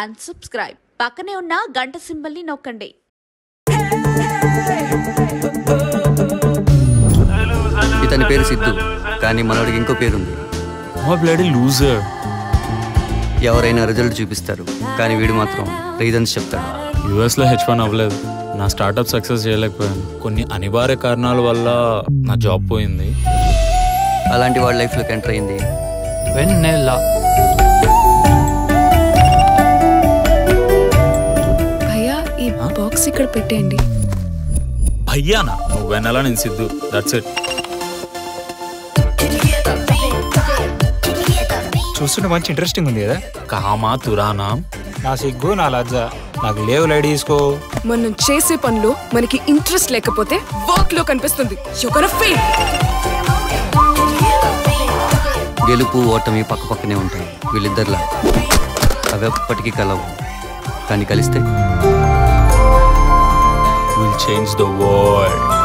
And subscribe పక్కనే ఉన్న గంట సింబల్ని నొక్కండి. ఇతని పేరు సిద్ధు కానీ మనోడికి ఇంకో పేరుంది. లూజర్ ఎవరైనా రిజల్ట్ చూపిస్తారు కానీ వీడు మాత్రం రీజన్స్ చెప్తాడు. యూఎస్లో హెచ్ వన్ అవ్వలేదు. నా స్టార్టప్ సక్సెస్ చేయలేకపోయాను. కొన్ని అనివార్య కారణాల వల్ల నా జాబ్ పోయింది. అలాంటి వాళ్ళ లైఫ్లోకి ఎంటర్ అయింది వెన్నెల. బాక్స్ ఇక్కడ పెట్టేయండి. భయ్యానా నువ్వు వెన్నెల నేను సిద్ధు. దట్స్ ఇట్ చూస్తుంటే మంచి ఇంట్రెస్టింగ్ ఉంది కదా? కామా తురానా? నా సిగ్గు నా లజ్జ. నాకు లేవు లైట్ తీసుకో. మనం చేసే పనిలో మనకి ఇంట్రెస్ట్ లేకపోతే వర్క్లో కనిపిస్తుంది గెలుపు ఓటమి పక్క పక్కనే ఉంటాయి. వీళ్ళిద్దరిలా. అవి ఎప్పటికీ కలవు. కానీ కలిస్తే change the world.